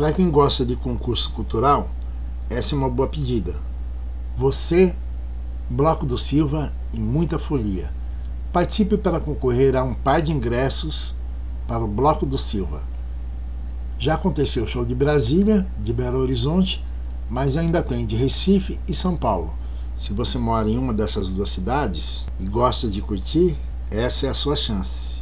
Para quem gosta de concurso cultural, essa é uma boa pedida. Você, Bloco do Silva e muita folia. Participe para concorrer a um par de ingressos para o Bloco do Silva. Já aconteceu o show de Brasília, de Belo Horizonte, mas ainda tem de Recife e São Paulo. Se você mora em uma dessas duas cidades e gosta de curtir, essa é a sua chance.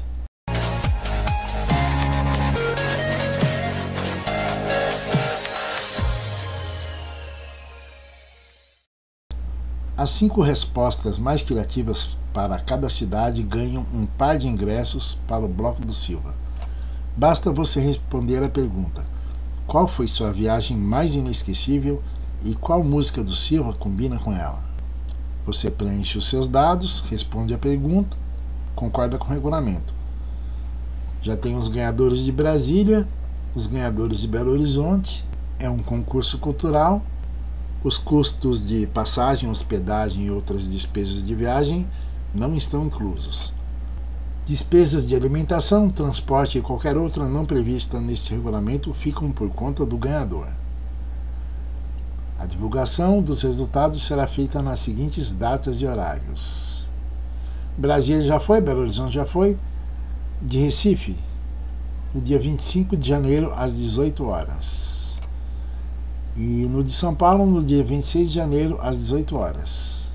As cinco respostas mais criativas para cada cidade ganham um par de ingressos para o Bloco do Silva. Basta você responder a pergunta: qual foi sua viagem mais inesquecível e qual música do Silva combina com ela? Você preenche os seus dados, responde a pergunta, concorda com o regulamento. Já tem os ganhadores de Brasília, os ganhadores de Belo Horizonte. É um concurso cultural os custos de passagem, hospedagem e outras despesas de viagem não estão inclusos. Despesas de alimentação, transporte e qualquer outra não prevista neste regulamento ficam por conta do ganhador. A divulgação dos resultados será feita nas seguintes datas e horários. Brasília já foi, Belo Horizonte já foi. De Recife, no dia 25 de janeiro, às 18 horas. E no de São Paulo, no dia 26 de janeiro, às 18 horas.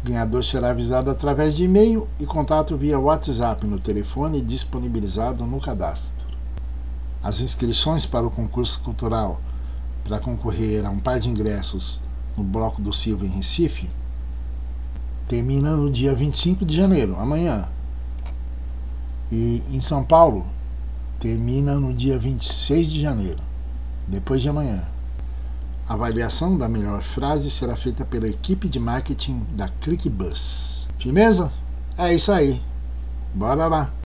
O ganhador será avisado através de e-mail e contato via WhatsApp no telefone disponibilizado no cadastro. As inscrições para o concurso cultural para concorrer a um par de ingressos no Bloco do Silva em Recife termina no dia 25 de janeiro, amanhã. E em São Paulo termina no dia 26 de janeiro, depois de amanhã. A avaliação da melhor frase será feita pela equipe de marketing da ClickBus. Firmeza? É isso aí. Bora lá!